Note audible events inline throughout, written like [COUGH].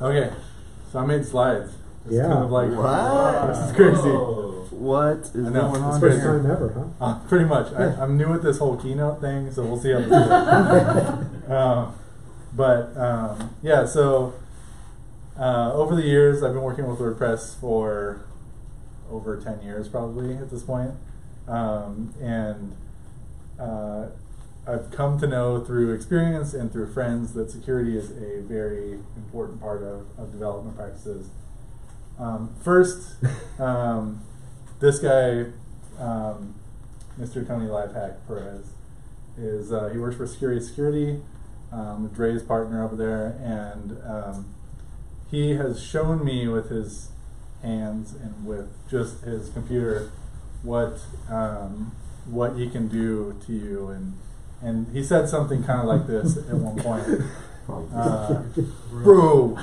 Okay, so I made slides. It's Yeah. kind of like What? This is crazy. What is I know, going on crazy. First here? time ever, huh? Uh, pretty much. I, I'm new at this whole keynote thing, so we'll see how this goes. [LAUGHS] um, but um, yeah, so uh, over the years, I've been working with WordPress for over 10 years, probably at this point. Um, and uh, I've come to know through experience and through friends that security is a very important part of, of development practices. Um, first, [LAUGHS] um, this guy, um, Mr. Tony Lifehack Perez, is uh, he works for Sucuri Security, um, Dre's partner over there, and um, he has shown me with his hands and with just his computer what um, what he can do to you, and and he said something kind of like this at one [LAUGHS] point. Uh, bro,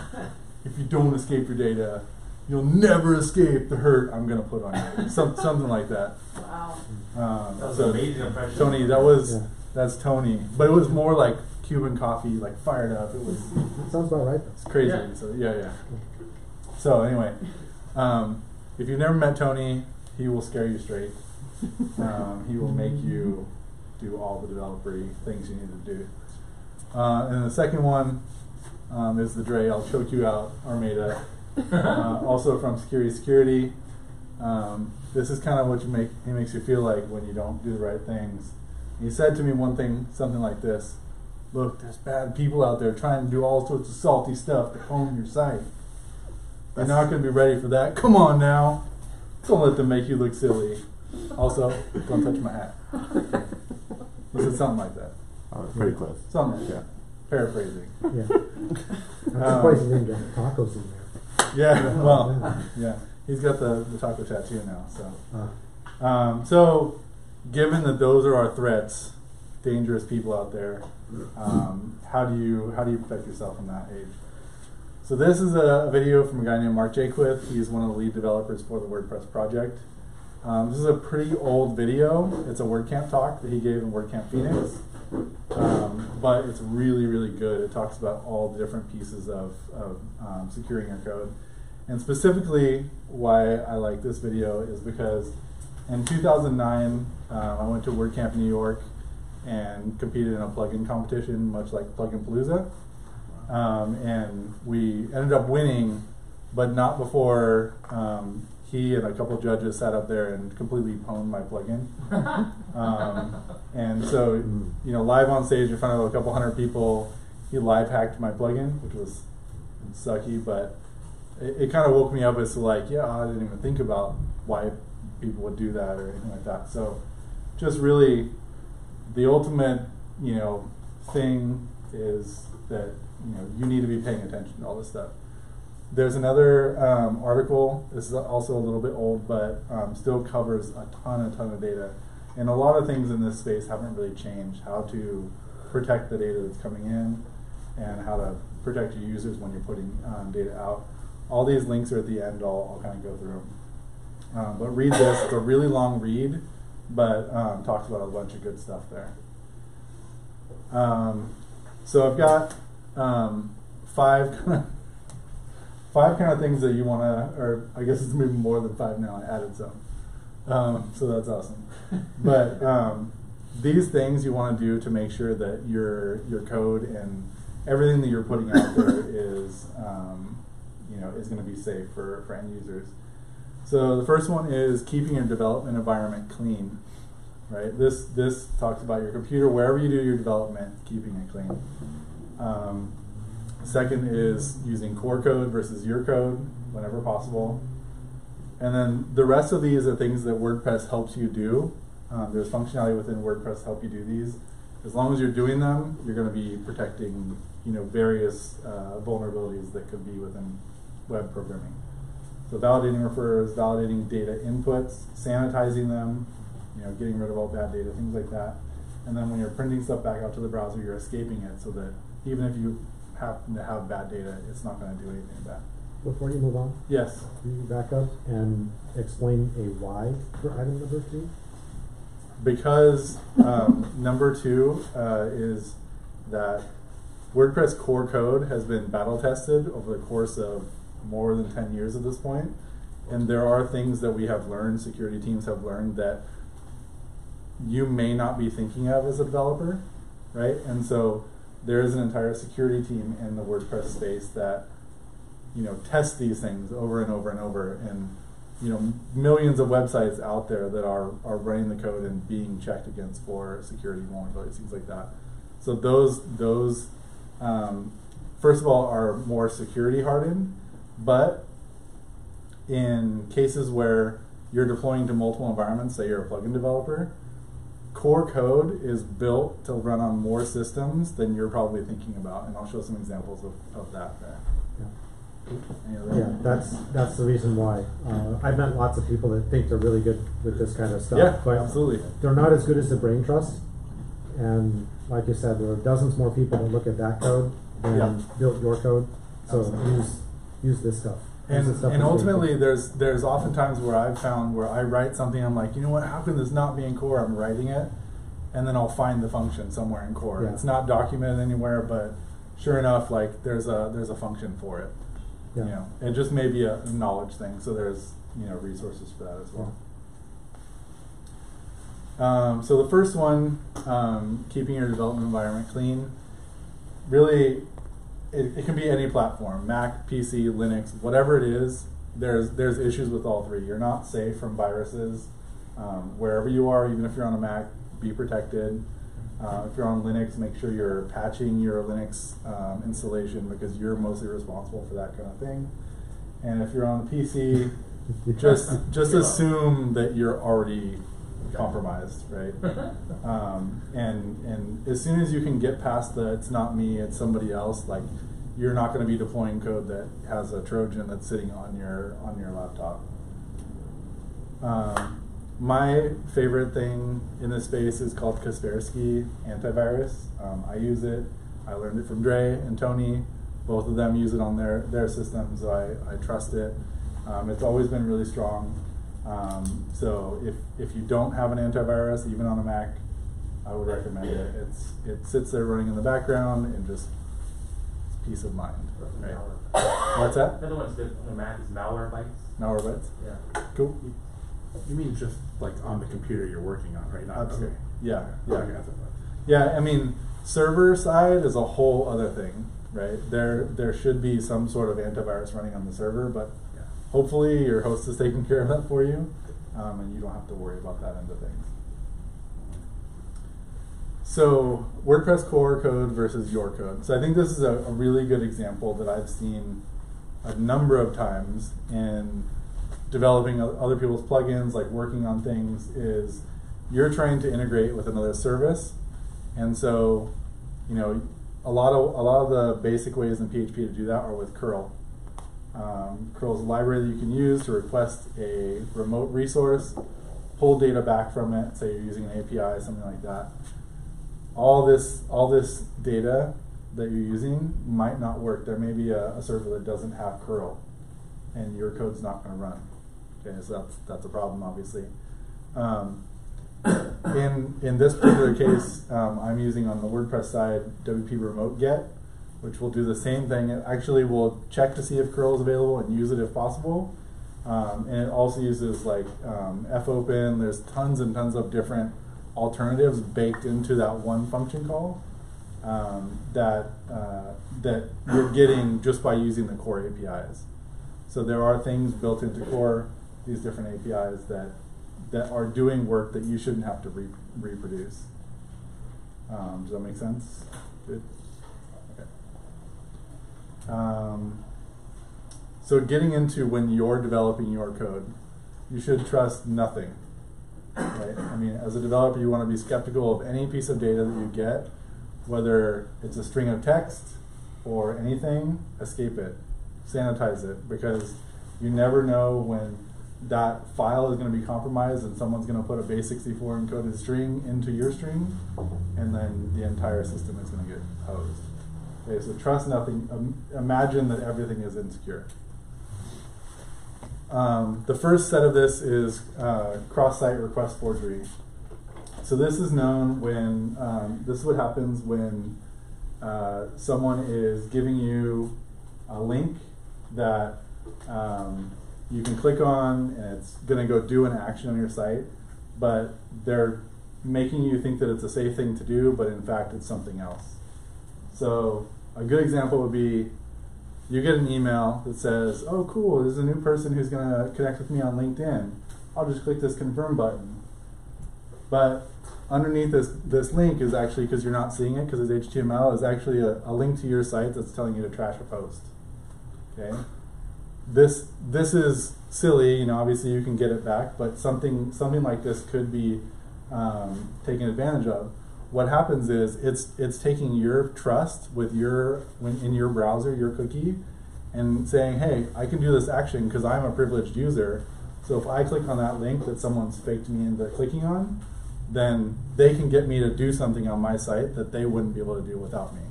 if you don't escape your data, you'll never escape the hurt I'm gonna put on you. Some, something like that. Wow. Um, That was so an amazing impression. Tony, that was Yeah. that's Tony, but it was more like Cuban coffee, like fired up. It was That sounds about right. it's crazy. Yeah. So yeah, yeah. So anyway, um, if you've never met Tony, he will scare you straight. [LAUGHS] Um, he will make you do all the developer things you need to do. Uh, and the second one um, is the Dre. I'll choke you out, Armeda. [LAUGHS] uh, also from Sucuri Security. Um, this is kind of what you make. He makes you feel like when you don't do the right things. He said to me one thing, something like this: "Look, there's bad people out there trying to do all sorts of salty stuff to comb your site. You're not going to be ready for that. Come on now, don't let them make you look silly. Also, don't touch my hat." [LAUGHS] He it something like that. Oh, pretty close. Something like that. Paraphrasing. Yeah. [LAUGHS] I'm surprised you didn't get tacos in there. Yeah, well, yeah. yeah. He's got the, the taco tattoo now, so. Uh, Um, so, given that those are our threats, dangerous people out there, um, how do you how do you protect yourself in that age? So this is a, a video from a guy named Mark Jaquith. He's one of the lead developers for the WordPress project. Um, this is a pretty old video. It's a WordCamp talk that he gave in WordCamp Phoenix, um, but it's really really good. It talks about all the different pieces of, of um, securing your code. And specifically, why I like this video is because in 2009, um, I went to WordCamp New York and competed in a plugin competition, much like Plugin Palooza. Um, and we ended up winning, but not before um, he and a couple judges sat up there and completely pwned my plugin. [LAUGHS] Um, and so, you know, live on stage in front of a couple hundred people, he live hacked my plugin, which was sucky, but it, it kind of woke me up as to like, yeah, I didn't even think about why people would do that or anything like that. So, just really, the ultimate, you know, thing is that you know you need to be paying attention to all this stuff. There's another um, article. This is also a little bit old, but um, still covers a ton, a ton of data, and a lot of things in this space haven't really changed. How to protect the data that's coming in, and how to protect your users when you're putting um, data out. All these links are at the end. I'll, I'll kind of go through. Um, but read this. It's a really long read, but um, talks about a bunch of good stuff there. Um, so I've got five [LAUGHS] five kind of things that you want to, or I guess it's maybe more than five now. I added some, um, so that's awesome. [LAUGHS] But um, these things you want to do to make sure that your your code and everything that you're putting out there [LAUGHS] is um, you know is going to be safe for, for end users. So the first one is keeping your development environment clean. Right. This this talks about your computer wherever you do your development, keeping it clean. Um, second is using core code versus your code whenever possible. And then the rest of these are things that WordPress helps you do. Um, there's functionality within WordPress to help you do these. As long as you're doing them, you're going to be protecting, you know, various uh, vulnerabilities that could be within web programming. So validating refers, validating data inputs, sanitizing them, you know, getting rid of all bad data, things like that. And then when you're printing stuff back out to the browser, you're escaping it so that even if you happen to have bad data, it's not going to do anything bad. Before you move on, Yes. can you back up and explain a why for item number two? because um, [LAUGHS] number two uh, is that WordPress core code has been battle tested over the course of more than 10 years at this point. And there are things that we have learned, security teams have learned that you may not be thinking of as a developer, right? And so there is an entire security team in the WordPress space that, you know, tests these things over and over and over. And, you know, millions of websites out there that are, are running the code and being checked against for security vulnerabilities, things like that. So those, those um, first of all, are more security hardened, but in cases where you're deploying to multiple environments, say you're a plugin developer, core code is built to run on more systems than you're probably thinking about, and I'll show some examples of, of that there. Other- Yeah, that's, that's the reason why. Uh, I've met lots of people that think they're really good with this kind of stuff. Yeah, but absolutely. They're not as good as the brain trust. And like you said, there are dozens more people that look at that code than Yeah. built your code. So Absolutely. use, use this stuff. And, and ultimately, there's there's oftentimes where I've found where I write something, I'm like, you know what? How can this not be in core? I'm writing it, and then I'll find the function somewhere in core. Yeah. It's not documented anywhere, but sure enough, like there's a there's a function for it. Yeah. You know, it just may be a knowledge thing. So there's you know resources for that as well. Um, so the first one, um, keeping your development environment clean, really, it, it can be any platform, Mac, PC, Linux, whatever it is. There's there's issues with all three. You're not safe from viruses um, wherever you are, even if you're on a Mac. Be protected. Uh, if you're on Linux, make sure you're patching your Linux um, installation because you're mostly responsible for that kind of thing. And if you're on a PC, [LAUGHS] just just assume that you're already compromised, right? [LAUGHS] Um, and and as soon as you can get past the it's not me, it's somebody else, like you're not going to be deploying code that has a Trojan that's sitting on your on your laptop. Um, my favorite thing in this space is called Kaspersky Antivirus. Um, I use it. I learned it from Dre and Tony. Both of them use it on their, their systems, so I, I trust it. Um, it's always been really strong. Um, so if, if you don't have an antivirus, even on a Mac, I would recommend it. It's it sits there running in the background and just it's peace of mind. Right? What's that? The other one's good on the Mac is Malwarebytes. Malwarebytes. Yeah. Cool. You mean just like on the computer you're working on, right? Not, Absolutely. okay. Yeah, yeah. Okay, that's what I thought. Yeah, I mean, server side is a whole other thing, right? There, there should be some sort of antivirus running on the server, but Yeah. Hopefully your host is taking care of that for you, um, and you don't have to worry about that end of things. So WordPress core code versus your code. So I think this is a, a really good example that I've seen a number of times in developing other people's plugins, like working on things, is you're trying to integrate with another service, and so you know a lot of a lot of the basic ways in PHP to do that are with curl. Um, curl is a library that you can use to request a remote resource, pull data back from it. Say you're using an API, something like that. All this all this data that you're using might not work. There may be a, a server that doesn't have curl, and your code's not going to run. Okay, so that's that's a problem, obviously. Um, [COUGHS] in in this particular case, um, I'm using on the WordPress side WP Remote Get, which will do the same thing. It actually will check to see if curl is available and use it if possible. Um, and it also uses like um, fopen. There's tons and tons of different alternatives baked into that one function call um, that uh, that you're getting just by using the core APIs. So there are things built into core these different APIs that that are doing work that you shouldn't have to re- reproduce. Um, does that make sense? Good. Um, so getting into when you're developing your code, you should trust nothing. Right? I mean, as a developer, you want to be skeptical of any piece of data that you get, whether it's a string of text or anything. Escape it, sanitize it, because you never know when that file is going to be compromised and someone's going to put a base64 encoded string into your string, and then the entire system is going to get hosed. Okay, so trust nothing. Um, imagine that everything is insecure. Um, the first set of this is uh, cross-site request forgery. So this is known when um, this is what happens when uh, someone is giving you a link that um, you can click on and it's going to go do an action on your site, but they're making you think that it's a safe thing to do, but in fact it's something else. So a good example would be you get an email that says, "Oh, cool! There's a new person who's going to connect with me on LinkedIn. I'll just click this confirm button." But underneath this this link is actually because you're not seeing it because it's HTML is actually a, a link to your site that's telling you to trash a post. Okay. This this is silly. You know, obviously you can get it back, but something something like this could be um, taken advantage of. What happens is it's it's taking your trust with your when in your browser your cookie and saying, hey, I can do this action because I'm a privileged user. So if I click on that link that someone's faked me into clicking on, then they can get me to do something on my site that they wouldn't be able to do without me.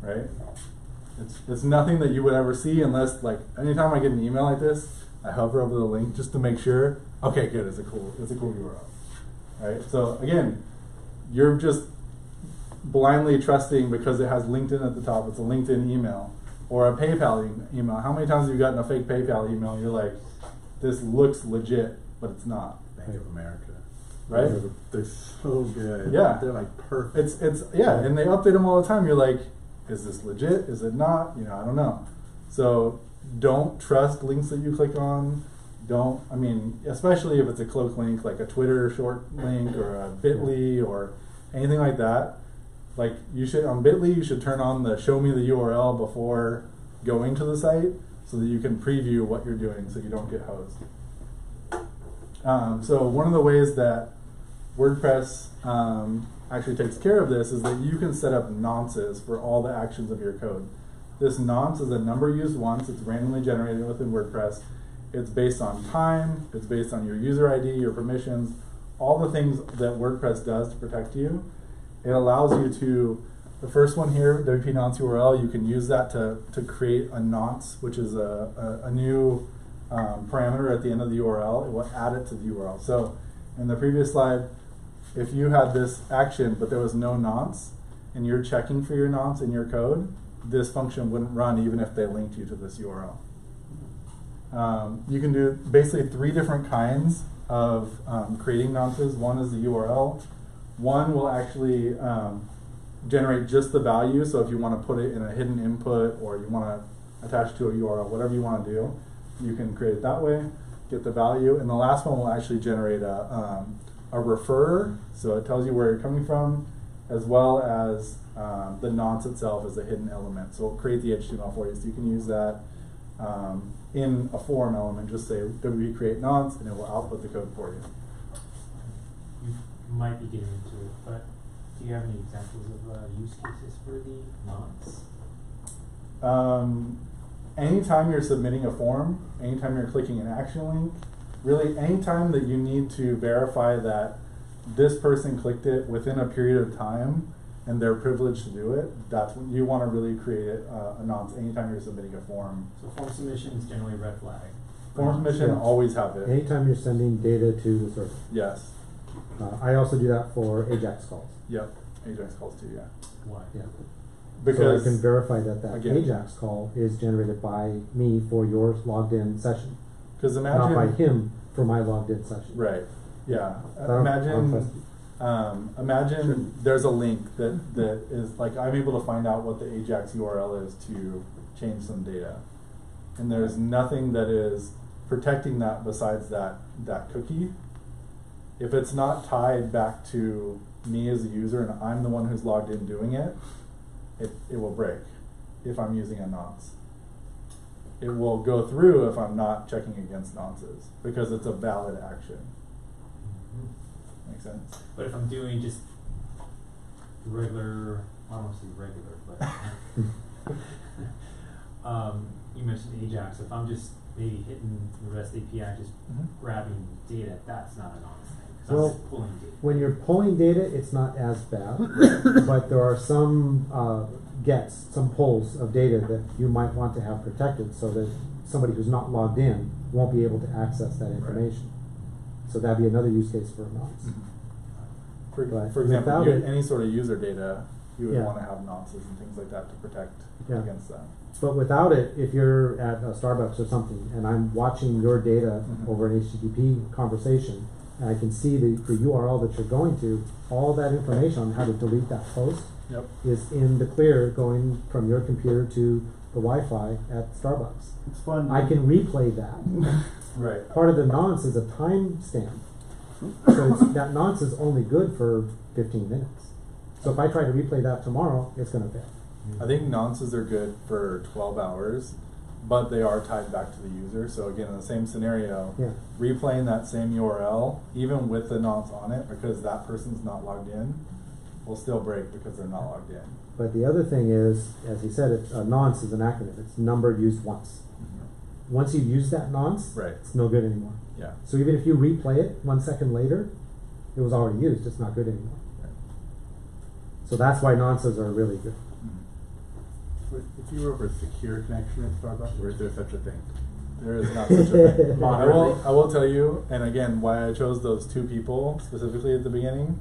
Right? It's, it's nothing that you would ever see unless like anytime I get an email like this, I hover over the link just to make sure, okay, good, it's a cool it's a cool URL. Right? So again, you're just blindly trusting because it has LinkedIn at the top, it's a LinkedIn email. Or a PayPal e- email. How many times have you gotten a fake PayPal email and you're like, this looks legit, but it's not. Bank of America. Right? They're, they're so good. Yeah. They're like perfect. It's it's yeah, and they update them all the time. You're like, is this legit? Is it not? You know, I don't know. So don't trust links that you click on. Don't. I mean, especially if it's a cloak link, like a Twitter short link or a Bitly or anything like that. Like you should on Bitly, you should turn on the show me the URL before going to the site so that you can preview what you're doing so you don't get hosed. Um, so one of the ways that WordPress um, actually takes care of this is that you can set up nonces for all the actions of your code. This nonce is a number used once, it's randomly generated within WordPress. It's based on time, it's based on your user ID, your permissions, all the things that WordPress does to protect you. It allows you to, the first one here, WP nonce URL, you can use that to, to create a nonce, which is a, a, a new um, parameter at the end of the URL. It will add it to the URL. So in the previous slide, if you had this action but there was no nonce and you're checking for your nonce in your code, this function wouldn't run even if they linked you to this URL. Um, you can do basically three different kinds of um, creating nonces. One is the URL. One will actually um, generate just the value. So if you want to put it in a hidden input or you want to attach to a URL, whatever you want to do, you can create it that way, get the value. And the last one will actually generate a, um, a referrer. So it tells you where you're coming from, as well as um, the nonce itself as a hidden element. So it'll create the HTML for you. So you can use that um, in a form element. Just say WP create nonce, and it will output the code for you. You might be getting into it, but do you have any examples of uh, use cases for the nonce? Um, anytime you're submitting a form, anytime you're clicking an action link, really anytime that you need to verify that this person clicked it within a period of time and they're privileged to do it, that's when you want to really create it, uh, a nonce anytime you're submitting a form. So form submission is generally a red flag. Form submission Yeah. always have it. Anytime you're sending data to the server. Yes. Uh, I also do that for Ajax calls. Yep. Ajax calls too, yeah. Why? Yeah. Because so I can verify that that again- Ajax call is generated by me for your logged in session, because imagine not by him for my logged in session. Right. Yeah. I don't- I don't imagine. trust Um, imagine there's a link that, that is like I'm able to find out what the Ajax URL is to change some data, and there's nothing that is protecting that besides that that cookie. If it's not tied back to me as a user and I'm the one who's logged in doing it, it, it will break if I'm using a nonce. It will go through if I'm not checking against nonces because it's a valid action. Make sense? But if I'm doing just regular, I don't want to say regular, but [LAUGHS] um, you mentioned Ajax. If I'm just maybe hitting the REST API, just Mhm. grabbing data, that's not a nonce thing. Well, I'm just pulling data. When you're pulling data, it's not as bad, [LAUGHS] but there are some uh, gets, some pulls of data that you might want to have protected so that somebody who's not logged in won't be able to access that information. So that'd be another use case for a nonce. For, Right. for example, Without you- any sort of user data, you would Yeah. want to have nonces and things like that to protect Yeah. against that. But without it, if you're at a Starbucks or something, and I'm watching your data Mhm. over an HTTP conversation, and I can see the, the URL that you're going to, all that information on how to delete that post Yep. is in the clear going from your computer to the Wi-Fi at Starbucks. It's fun. I can replay that. [LAUGHS] Right. Part of the nonce is a time stamp. So it's, that nonce is only good for 15 minutes. So if I try to replay that tomorrow, it's going to fail. I think nonces are good for 12 hours, but they are tied back to the user. So again, in the same scenario, Yeah. replaying that same URL, even with the nonce on it, because that person's not logged in, will still break because they're not logged in. But the other thing is, as he said, it's, a nonce is an acronym. It's numbered used once. Mm-hmm. Once you use that nonce, Right. it's no good anymore. Yeah. So even if you replay it one second later, it was already used. It's not good anymore. So that's why nonces are really good. Mm-hmm. If if you were over a secure connection at Starbucks, or is there such a thing? There is not such a thing. [LAUGHS] I will, I will tell you, and again, why I chose those two people specifically at the beginning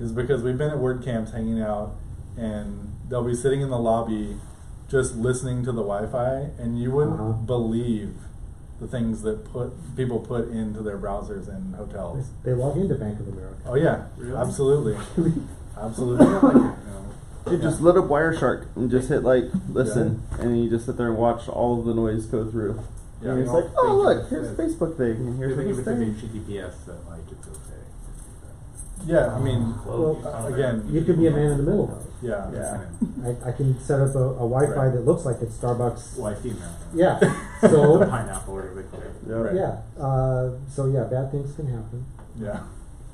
is because we've been at WordCamps hanging out, and they'll be sitting in the lobby just listening to the Wi-Fi, and you wouldn't Uh-huh. believe the things that put people put into their browsers in hotels. They log into Bank of America. Oh yeah, Really? absolutely, [LAUGHS] absolutely. don't [LAUGHS] like it, no. You just load up Wireshark and just hit like listen, and you just sit there and watch all of the noise go through. Yeah. and it's like, oh look, here's says- Facebook thing, and here's Here's this if thing. it's HTTPS that like it's okay. Yeah, I mean, Well, uh, again, You could be a man in the middle though. yeah, Yeah. I, I can set up a, a Wi-Fi Right. that looks like it's Starbucks. Well, I've seen that. Yeah. [LAUGHS] The So pineapple or whatever call it. Yeah. Right. yeah. Uh, so yeah, bad things can happen. yeah.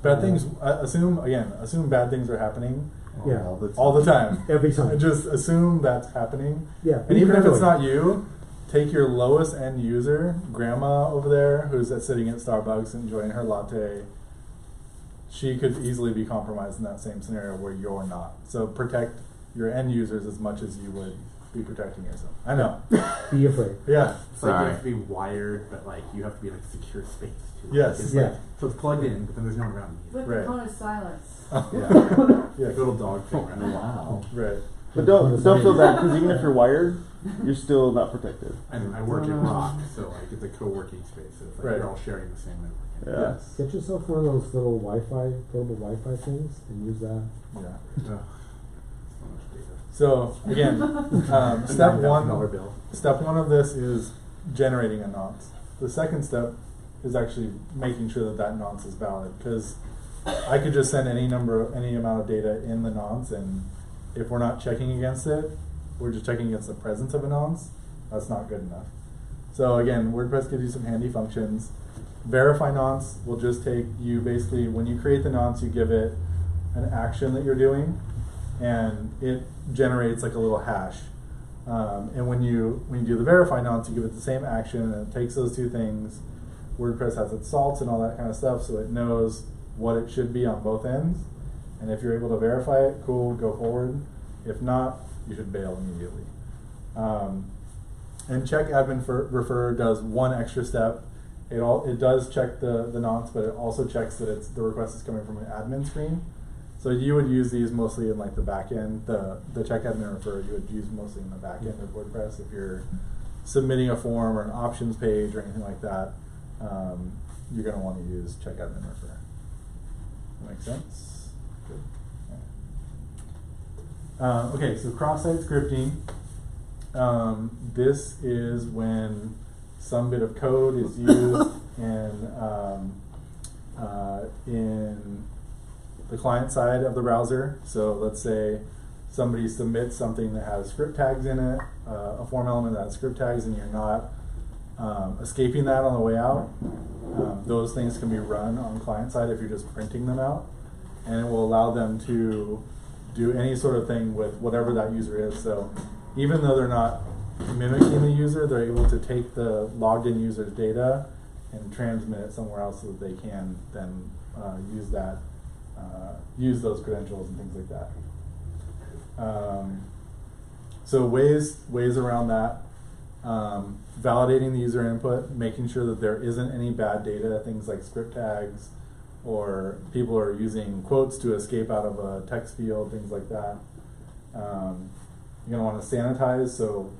Bad things. Uh, assume again. Assume bad things are happening Yeah. all the all the time. Every time. Just assume that's happening. Yeah. And even if it's paranoid. not you, take your lowest end user, grandma over there, who's at, sitting at Starbucks enjoying her latte. She could easily be compromised in that same scenario where you're not. So protect your end users as much as you would be protecting yourself. I know. [LAUGHS] Be afraid. Yeah. It's like you have to be wired, but like you have to be like secure space too. Yes. It's Yeah. Like, so it's plugged in, but then there's no one around you. With Right. the cone of silence. [LAUGHS] Yeah. [LAUGHS] Yeah. Like a little dog thing, right? Wow. Right. But don't don't feel bad because even if you're wired, you're still not protected. I, I work at. Rock, so like it's a co-working space. So it's like Right. you're all sharing the same network. Yeah. Yes. Get yourself one of those little Wi-Fi, portable Wi-Fi things, and use that. Yeah. Ugh. [LAUGHS] So much data. So again, [LAUGHS] um, step $9,000 one. bill. Step one of this is generating a nonce. The second step is actually making sure that that nonce is valid because I could just send any number, any amount of data in the nonce, and if we're not checking against it, we're just checking against the presence of a nonce. That's not good enough. So again, WordPress gives you some handy functions. Verify nonce will just take you basically when you create the nonce, you give it an action that you're doing, and it generates like a little hash. Um, and when you when you do the verify nonce, you give it the same action, and it takes those two things. WordPress has its salts and all that kind of stuff, so it knows what it should be on both ends. And if you're able to verify it, cool, go forward. If not, you should bail immediately. Um, and check admin for, refer does one extra step. It all it does check the the nonce, but it also checks that it's the request is coming from an admin screen. So you would use these mostly in like the back end, the the check admin refer you would use mostly in the back end of WordPress if you're submitting a form or an options page or anything like that. Um, you're going to want to use check admin refer. That makes sense. Good. Okay. Uh, okay, so cross-site scripting. Um, this is when some bit of code is used [LAUGHS] in um, uh, in the client side of the browser. So let's say somebody submits something that has script tags in it, uh, a form element that has script tags, and you're not um, escaping that on the way out. Um, those things can be run on client side if you're just printing them out, and it will allow them to do any sort of thing with whatever that user is. So even though they're not mimicking the user, they're able to take the logged in user's data and transmit it somewhere else so that they can then uh, use that, uh, use those credentials and things like that. Um, so ways ways around that, um, validating the user input, making sure that there isn't any bad data, things like script tags, or people are using quotes to escape out of a text field, things like that. Um, you're going to want to sanitize, so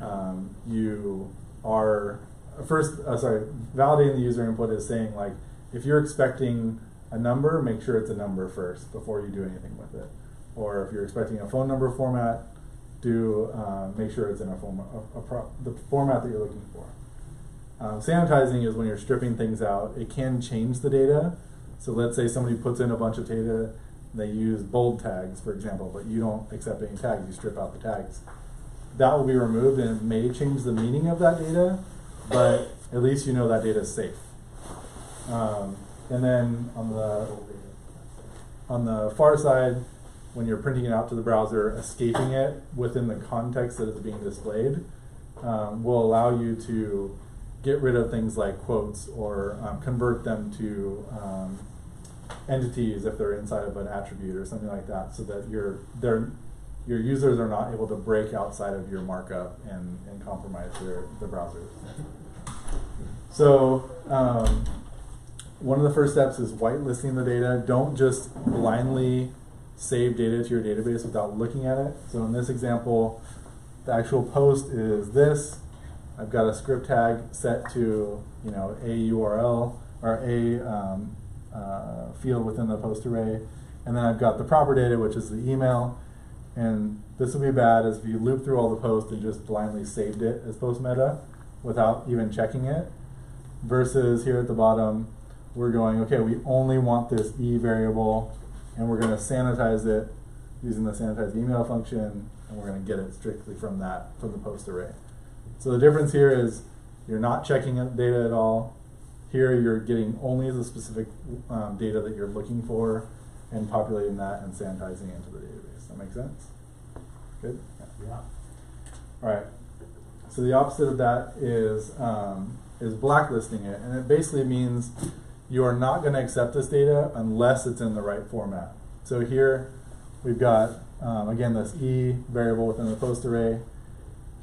um, you are first. Uh, sorry, validating the user input is saying like if you're expecting a number, make sure it's a number first before you do anything with it. Or if you're expecting a phone number format, do uh, make sure it's in a format, the format that you're looking for. Um, sanitizing is when you're stripping things out. It can change the data. So let's say somebody puts in a bunch of data, they use bold tags, for example, but you don't accept any tags, you strip out the tags. That will be removed and it may change the meaning of that data, but at least you know that data is safe. Um, and then on the on the far side, when you're printing it out to the browser, escaping it within the context that it's being displayed um, will allow you to get rid of things like quotes or um, convert them to um, entities if they're inside of an attribute or something like that, so that your their your users are not able to break outside of your markup and, and compromise their the browser. So um, one of the first steps is whitelisting the data. Don't just blindly save data to your database without looking at it. So in this example, the actual post is this. I've got a script tag set to you know a URL or a um, uh, field within the post array, and then I've got the proper data, which is the email. And this would be bad as if you loop through all the posts and just blindly saved it as post meta without even checking it. Versus here at the bottom, we're going, okay, we only want this e variable, and we're going to sanitize it using the sanitize email function, and we're going to get it strictly from that, from the post array. So the difference here is you're not checking data at all. Here you're getting only the specific um, data that you're looking for and populating that and sanitizing it into the database. That makes sense? Good? Yeah. All right. So the opposite of that is um, is blacklisting it, and it basically means you are not going to accept this data unless it's in the right format. So here we've got um, again this e variable within the post array.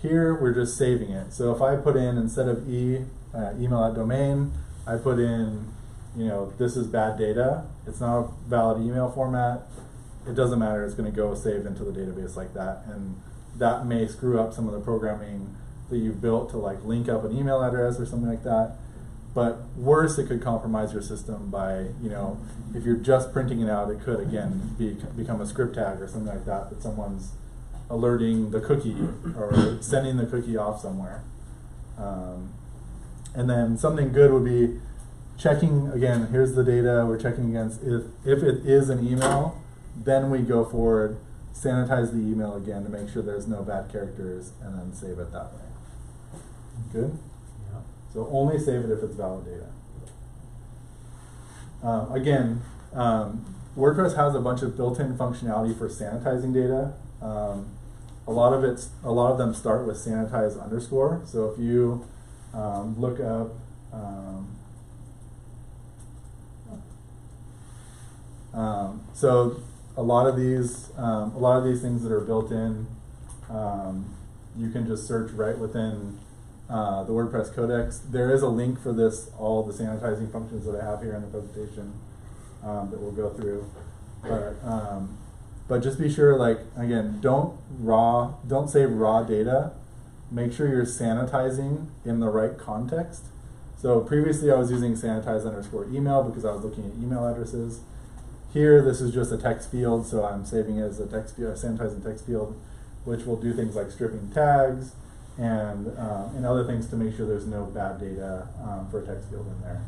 Here we're just saving it. So if I put in instead of e uh, email at domain, I put in you know this is bad data. It's not a valid email format. It doesn't matter. It's going to go saved into the database like that, and that may screw up some of the programming that you've built to like link up an email address or something like that. But worse, it could compromise your system by, you know, if you're just printing it out, it could again be, become a script tag or something like that that someone's alerting the cookie or sending the cookie off somewhere. Um, and then something good would be checking again. Here's the data we're checking against. If if it is an email, then we go forward, sanitize the email again to make sure there's no bad characters, and then save it that way. Good. Yeah. So only save it if it's valid data. Um, again, um, WordPress has a bunch of built-in functionality for sanitizing data. Um, a lot of it's a lot of them start with sanitize underscore. So if you um, look up um, um, so a lot of these um, a lot of these things that are built in um, you can just search right within uh, the WordPress codex. There is a link for this, all the sanitizing functions that I have here in the presentation um, that we'll go through. But, but just be sure, like again, don't raw, don't save raw data. Make sure you're sanitizing in the right context. So previously I was using sanitize underscore email because I was looking at email addresses. Here, this is just a text field, so I'm saving it as a text field, sanitizing text field, which will do things like stripping tags and um, and other things to make sure there's no bad data um, for a text field in there.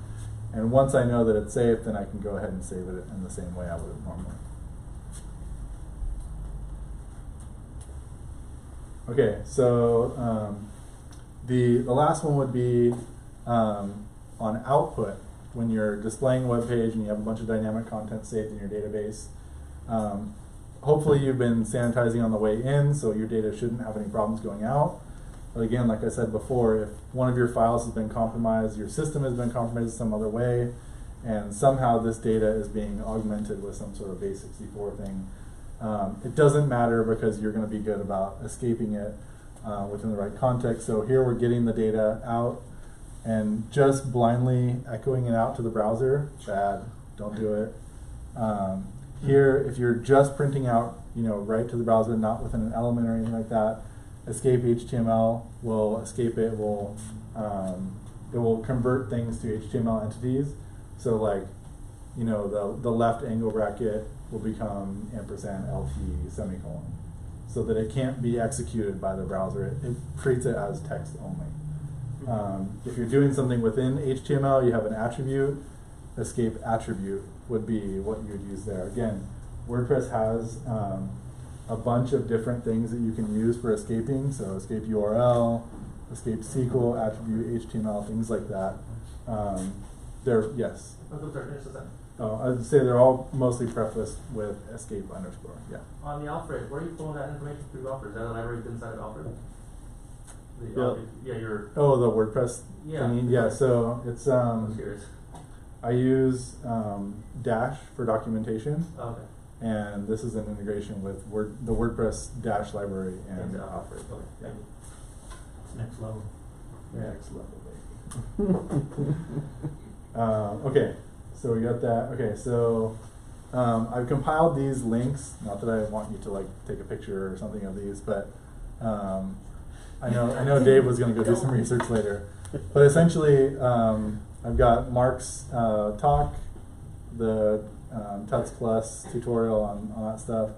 And once I know that it's safe, then I can go ahead and save it in the same way I would normally. Okay, so um, the the last one would be um, on output when you're displaying a web page and you have a bunch of dynamic content saved in your database. Um, hopefully you've been sanitizing on the way in, so your data shouldn't have any problems going out. But again, like I said before, if one of your files has been compromised, your system has been compromised some other way, and somehow this data is being augmented with some sort of base64 thing, um, it doesn't matter because you're going to be good about escaping it uh, within the right context. So here we're getting the data out and just blindly echoing it out to the browser, bad, don't do it. Um, here, if you're just printing out you know, right to the browser, not within an element or anything like that. Escape HTML will escape it, will, um, it will convert things to HTML entities. So like, you know, the, the left angle bracket will become ampersand LT semicolon. So that it can't be executed by the browser. It, it treats it as text only. Um, if you're doing something within HTML, you have an attribute. Escape attribute would be what you would use there. Again, WordPress has um, a bunch of different things that you can use for escaping. So escape URL, escape SQL, attribute HTML, things like that. Um, they're yes. Oh, those are finished with that. I'd say they're all mostly prefaced with escape underscore. Yeah. On the Alfred, where are you pulling that information through Alfred? Is that a library inside of Alfred? The Yeah. Alfred, yeah, your, Oh, the WordPress. Yeah. thingy? Yeah. So it's I'm um. I use um, Dash for documentation. Okay. and this is an integration with Word, the WordPress Dash library and And, uh, Alfred. okay, thank you. It's next level. Next level, baby. [LAUGHS] uh, okay, so we got that. Okay, so um, I've compiled these links. Not that I want you to like take a picture or something of these, but um, I know I know Dave was going to go do some research later. But essentially, um, I've got Mark's uh, talk, the um, Tuts Plus tutorial on, on that stuff.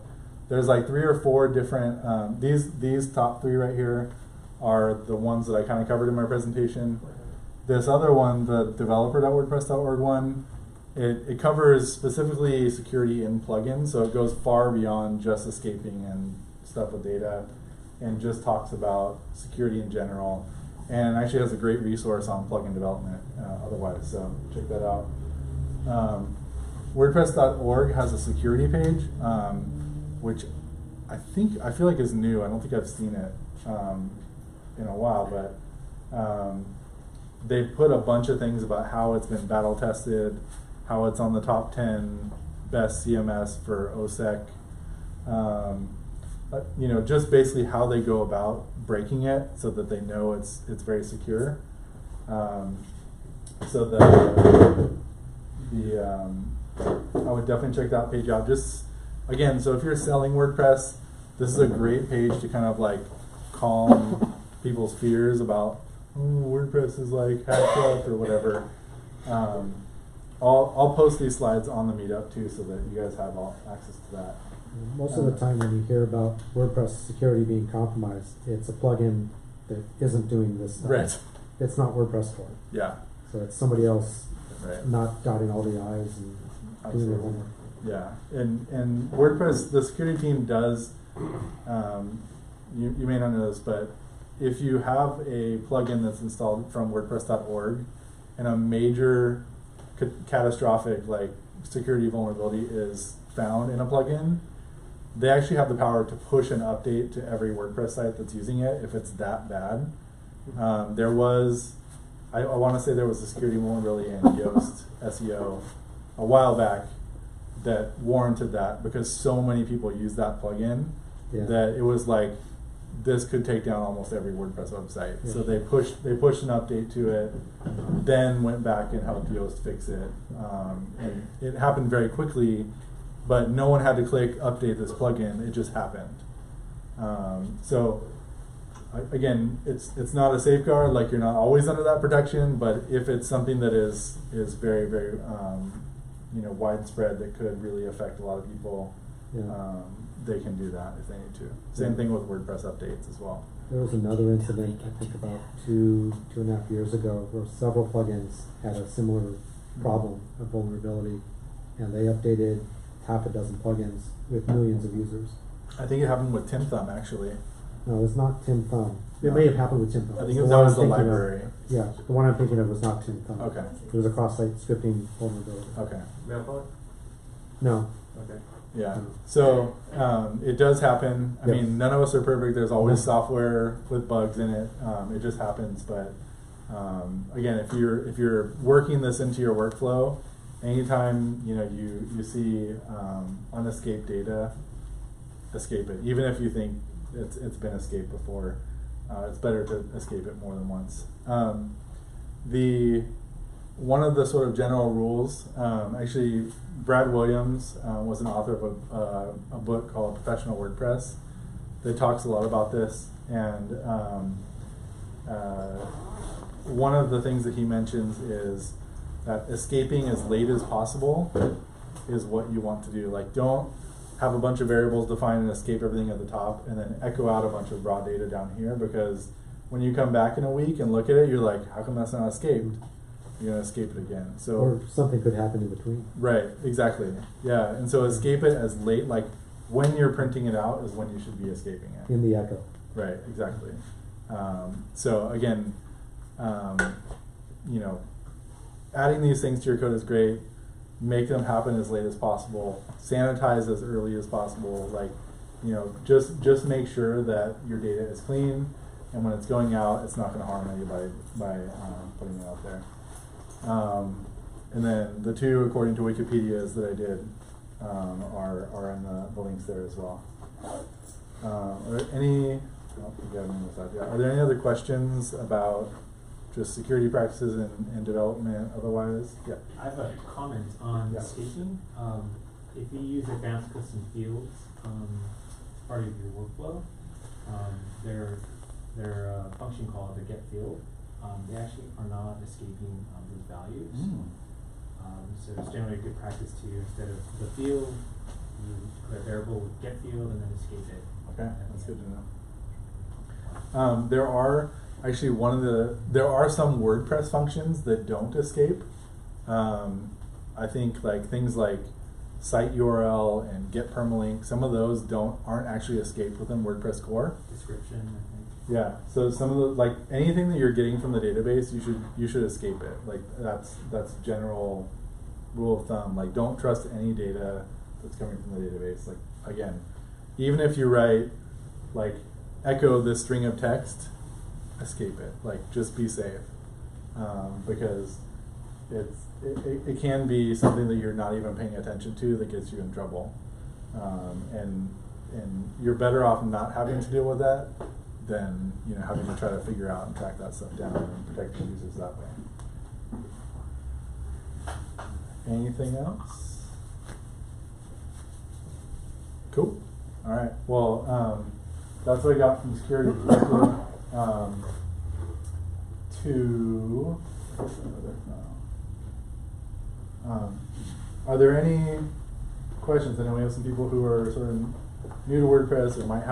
There's like three or four different. Um, these these top three right here are the ones that I kind of covered in my presentation. This other one, the developer.wordpress.org one, it, it covers specifically security in plugins, so it goes far beyond just escaping and stuff with data, and just talks about security in general, and actually has a great resource on plugin development uh, otherwise. So check that out. Um, WordPress.org has a security page, um, which I think I feel like is new. I don't think I've seen it um, in a while, but um, they put a bunch of things about how it's been battle tested, how it's on the top ten best CMS for OSEC. Um, you know, just basically how they go about breaking it so that they know it's it's very secure. Um, so the the um, I would definitely check that page out. Just again, so if you're selling WordPress, this is a great page to kind of like calm people's fears about oh, WordPress is like hacked up or whatever. Um, I'll I'll post these slides on the meetup too, so that you guys have all access to that. Most of the time when you hear about WordPress security being compromised, it's a plugin that isn't doing this stuff. Right. It's not WordPress for it. Yeah. So it's somebody else Right. not dotting all the I's and doing their homework. Yeah, and and WordPress, the security team does. Um, you you may not know this, but if you have a plugin that's installed from WordPress.org, and a major catastrophic like security vulnerability is found in a plugin, they actually have the power to push an update to every WordPress site that's using it if it's that bad. Um, there was, I, I want to say there was a security vulnerability in Yoast SEO [LAUGHS] a while back that warranted that because so many people use that plugin Yeah. that it was like this could take down almost every WordPress website. So they pushed they pushed an update to it, then went back and helped Yoast fix it. Um, and it happened very quickly, but no one had to click update this plugin. It just happened. Um, so again, it's it's not a safeguard. Like you're not always under that protection, but if it's something that is is very very um, you know widespread that could really affect a lot of people, Yeah. um, they can do that if they need to. Same Yeah. thing with WordPress updates as well. There was another incident, I think about two, two and a half years ago, where several plugins had a similar problem, a vulnerability, and they updated half a dozen plugins with millions of users. I think it happened with TimThumb actually. No, it's not TimThumb. It No. may have happened with TimThumb. I think The it- that one was I'm the thinking of- library. Yeah, the one I'm thinking of was not TimThumb. Okay. It was a cross-site scripting vulnerability. Okay. MailPoet? No, Okay. Yeah. Mm. So um, it does happen. I Yep. mean, none of us are perfect. There's always No. software with bugs in it. Um, it just happens. But um, again, if you're if you're working this into your workflow, anytime you know you you see um, unescaped data, escape it. Even if you think it's it's been escaped before, uh, it's better to escape it more than once. Um, the one of the sort of general rules, um, actually, Brad Williams uh, was an author of a, uh, a book called Professional WordPress that talks a lot about this. And um, uh, one of the things that he mentions is that escaping as late as possible is what you want to do. Like, don't have a bunch of variables defined and escape everything at the top and then echo out a bunch of raw data down here because when you come back in a week and look at it, you're like, how come that's not escaped? You're gonna escape it again. So Or something could happen in between. Right, exactly. Yeah, and so escape it as late, like when you're printing it out is when you should be escaping it. In the echo. Right, exactly. Um, so again, um, you know, adding these things to your code is great. Make them happen as late as possible. Sanitize as early as possible. Like, you know, just just make sure that your data is clean, and when it's going out, it's not going to harm anybody by um, putting it out there. Um, and then the two, according to Wikipedia's that I did, um, are are in the, the links there as well. Uh, are there any? I don't think I have any with that yet. Are there any other questions about just security practices and, and development otherwise? Yeah. I have a comment on Yeah. Um, if you use advanced custom fields, um, as part of your workflow, um, their, their, uh, function called the get field, um, they actually are not escaping, um, those values. Mm. Um, so it's generally a good practice to, instead of the field, you declare variable with get field and then escape it. Okay, that's good to know. Um, there are actually one of the there are some WordPress functions that don't escape. Um, I think like things like site URL and get permalink. Some of those don't aren't actually escaped within WordPress core. Description, Yeah. So some of the like anything that you're getting from the database, you should you should escape it. Like that's that's general rule of thumb. Like don't trust any data that's coming from the database. Like again, even if you write like echo this string of text, escape it. Like just be safe um, because it's it, it, it can be something that you're not even paying attention to that gets you in trouble. Um, and and you're better off not having to deal with that than you know having to try to figure out and track that stuff down and protect your users that way. Anything else? Cool. All right. Well, um, that's what I got from security perspective. [LAUGHS] Um, to um, are there any questions? I know we have some people who are sort of new to WordPress or might have.